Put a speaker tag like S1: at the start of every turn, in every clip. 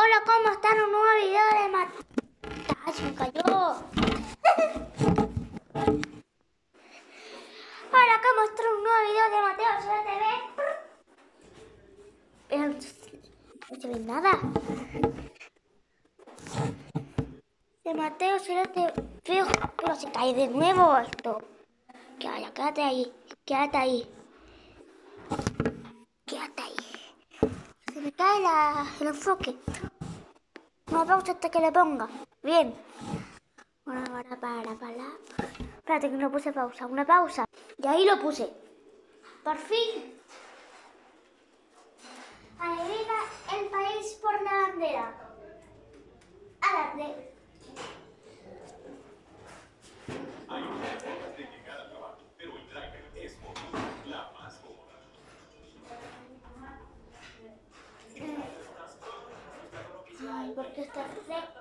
S1: Hola, ¿cómo están? Un nuevo video de Mat... ¡Ay, se me cayó! Hola, ¿cómo están? Un nuevo video de Mateo Sola TV. Pero no se ve nada. De Mateo Sola TV. Pero se cae de nuevo esto. Vaya, quédate ahí. Quédate ahí. Quédate ahí. Se me cae el enfoque. Una pausa hasta que le ponga. Bien. Ahora, para, para, para. Espérate que no puse pausa. Una pausa. Y ahí lo puse. Por fin. Adivina el país por la bandera. Adelante. Porque está seco.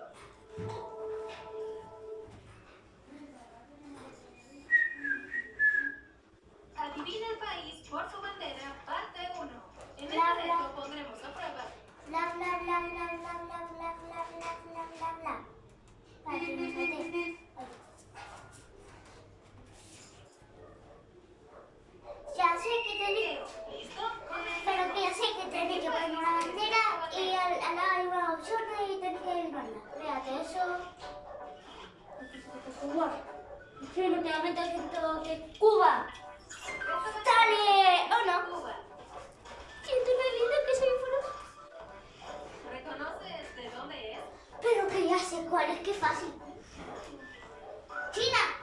S1: Últimamente siento que Cuba. ¡Dale! ¿O no?
S2: Cuba.
S1: Siento una linda que soy fuera.
S2: ¿Reconoces de dónde es?
S1: Pero que ya sé cuál es, qué fácil. China.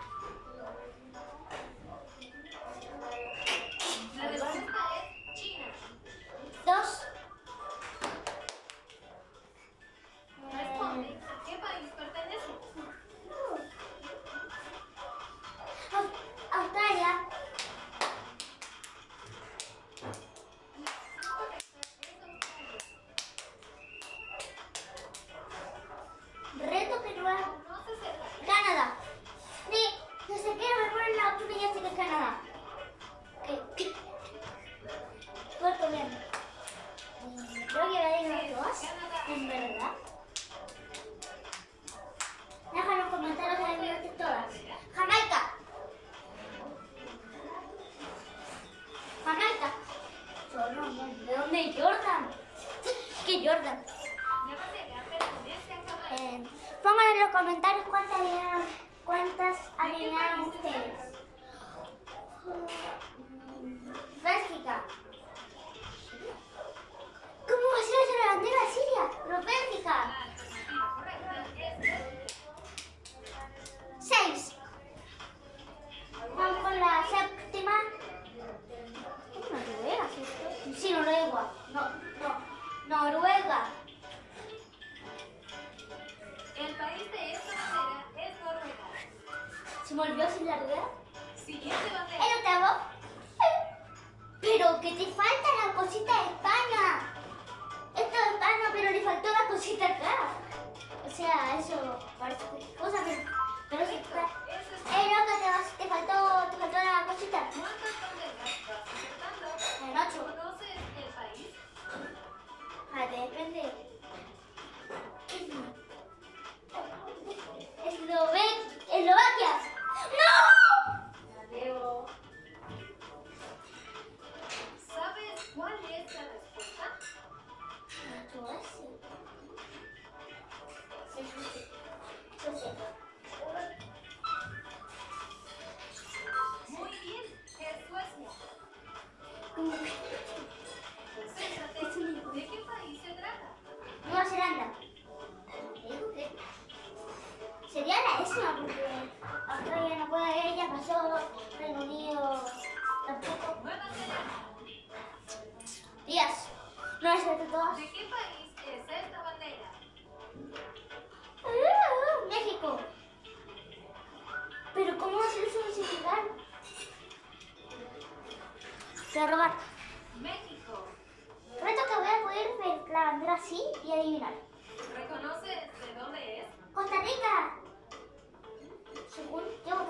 S1: En los comentarios cuántas adivinaron, cuántas adivinaron ustedes. Bélgica. ¿Cómo va a ser eso la bandera de Siria? Pero Bélgica. Seis. Vamos con la séptima. ¿Es Noruega? Sí, Noruega. No, no. Noruega. ¿Se me olvidó sin la Noruega?
S2: Siguiente bandera.
S1: ¿El octavo? Pero que te falta la cosita de España. Esto es España, pero le faltó la cosita acá. O sea, eso parece cualquier cosa, pero, pero.
S2: Eso es
S1: ¡Ey, loca, te, vas- te faltó, te faltó la cosita!
S2: ¿Cuántas vas acertando?
S1: En ocho.
S2: ¿Conoces el país?
S1: Ah, depende. Sería la décima porque Australia no puede ya pasó, Reino Unido tampoco. Díaz, no es de todas.
S2: ¿De qué país es esta bandera?
S1: Ah, México. Pero ¿cómo va a ser eso de significar? Voy a robar.
S2: México.
S1: Reto que voy a poder ver la bandera así y adivinar.
S2: ¿Reconoces de dónde es?
S1: Costa Rica. Sungguh.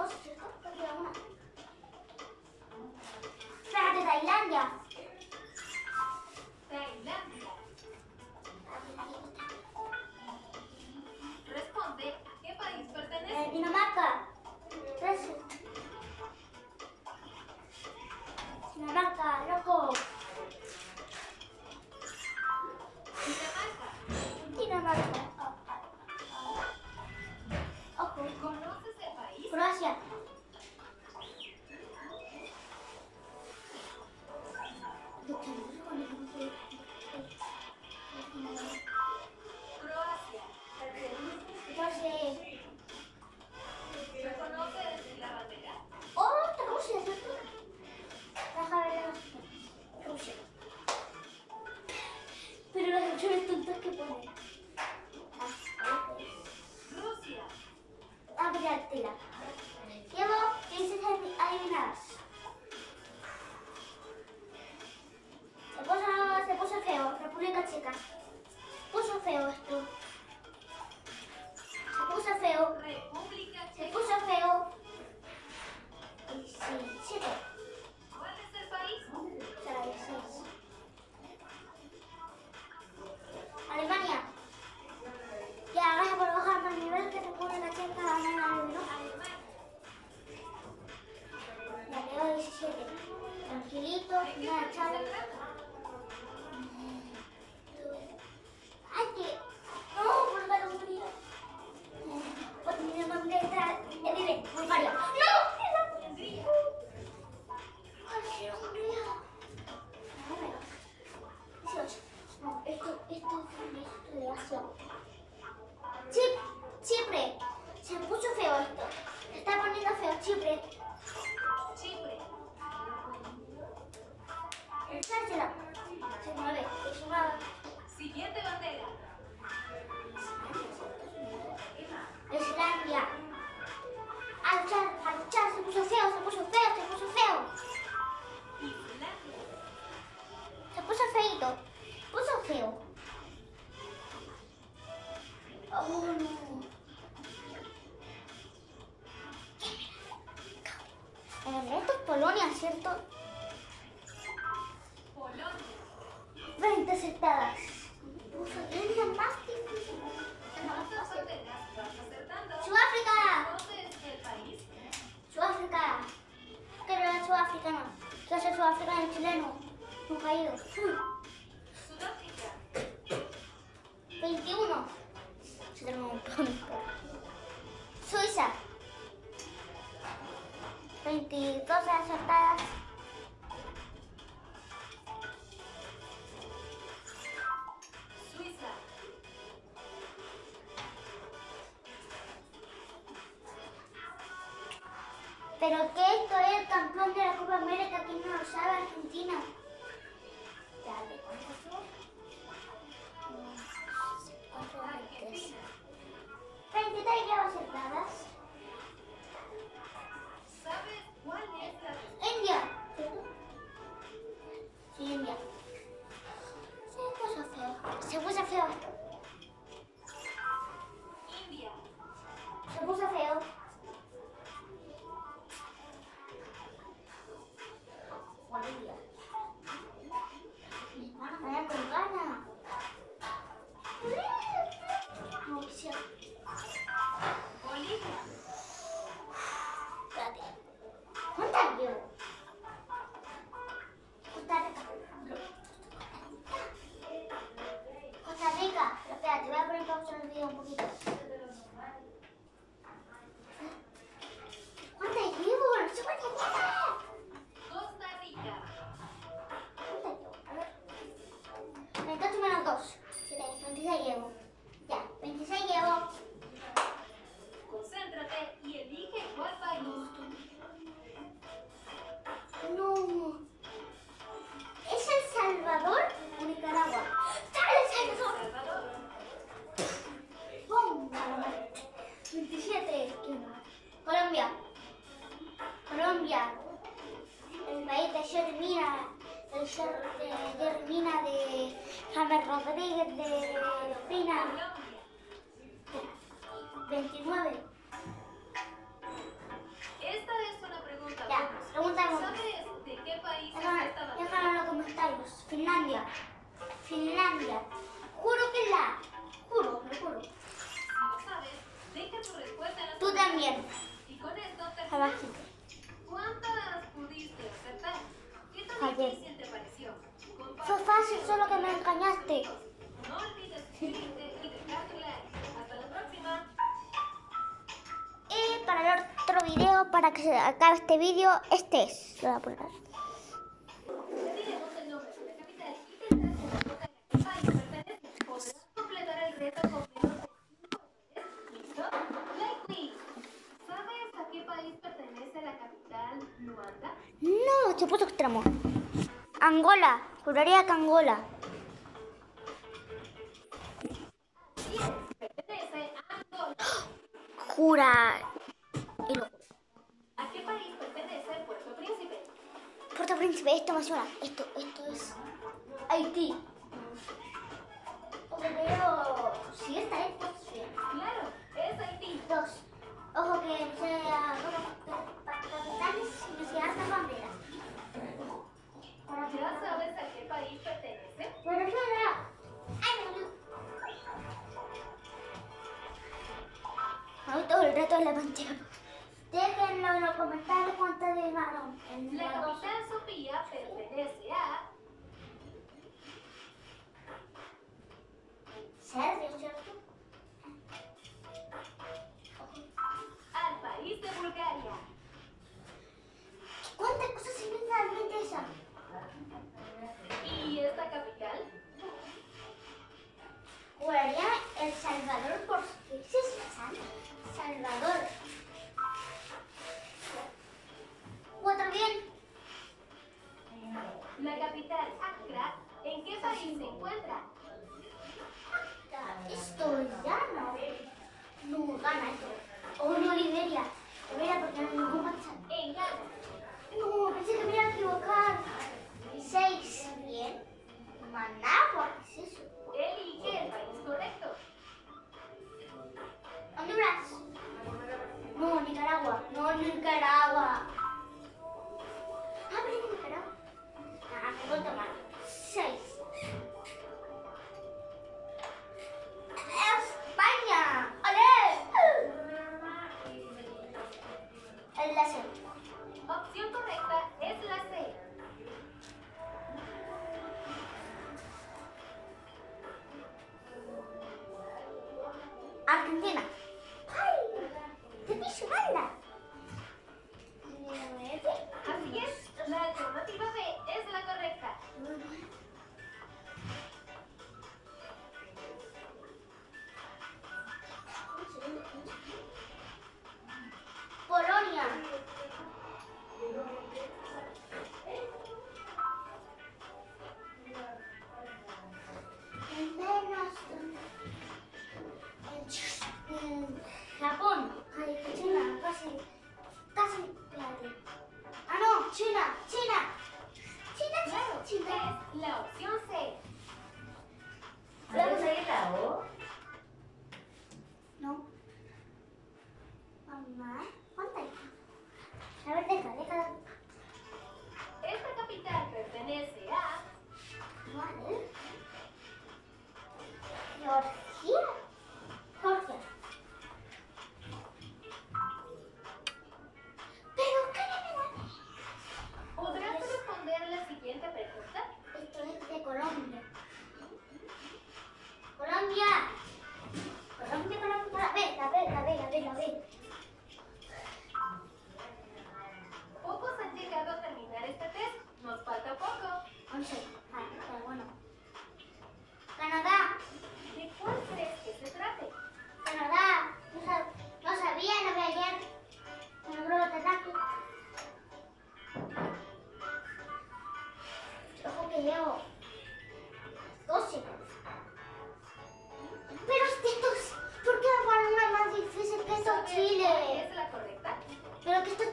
S2: caído.
S1: 21. Se un montón. Suiza. 22 acertadas.
S2: Suiza.
S1: Pero que esto es el campeón de la Copa América que no lo sabe Argentina.
S2: ¿Sabes cuál es
S1: India. India. Deus. Rodríguez de Pina 29.
S2: Esta es una pregunta.
S1: Ya, pregunta
S2: ¿Sabes de qué país
S1: Déjame,
S2: es
S1: déjame en los comentarios. Finlandia. Finlandia. Juro que la. Juro, lo juro.
S2: ¿Sabes? Deja tu respuesta en
S1: Tú también.
S2: Y con esto te
S1: Abajito.
S2: ¿Cuántas pudiste acertar? ¿Qué tan difícil te pareció?
S1: Fue fácil, solo que me engañaste.
S2: No olvides suscribirte y like. Hasta la próxima.
S1: Y para el otro video, para que se acabe este video, este es. Lo voy a poner. No, se puso extremo. Angola juraría que Angola. Jura.
S2: ¿A qué país pertenece Puerto Príncipe?
S1: Puerto Príncipe, esto me suena. Esto, esto es Haití. Ojo, pero. Sí, esta es. Sí.
S2: Claro, es Haití.
S1: Dos. Ojo que sea. Bueno, capitales y ciudad de
S2: ¿Ya sabes a qué país pertenece?
S1: Venezuela. Ay, dolió. Hoy todo el rato la pantalla. Déjenlo en los comentarios cuánto llegaron.
S2: La capital Sofía pertenece a
S1: Serbia, ¿cierto?
S2: al país de Bulgaria.
S1: ¿Cuántas cosas se inventan en mente esa?
S2: ¿Y esta capital?
S1: Juraría El Salvador por es San Salvador. Cuatro bien.
S2: La capital Accra, ¿en qué país se encuentra?
S1: Esto ya no. No gana esto. O no Liberia. Liberia porque no hay ningún WhatsApp.
S2: En Ghana.
S1: No, pensé que me iba a equivocar. Seis. Bien. Managua,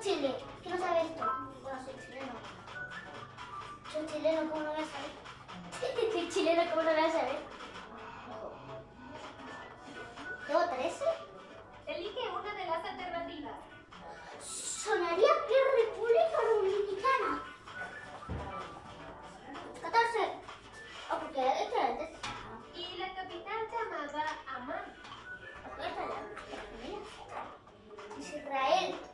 S2: Chile,
S1: ¿qué no sabe esto? Bueno, soy chileno. Soy chileno, ¿cómo no voy a saber? soy chileno,
S2: ¿cómo no voy a saber?
S1: ¿Tengo 13? Elige una de
S2: las alternativas. Sonaría que República Dominicana. 14. Oh,
S1: ah, porque era de Y la capital llamada Amán. Acuérdala. Israel.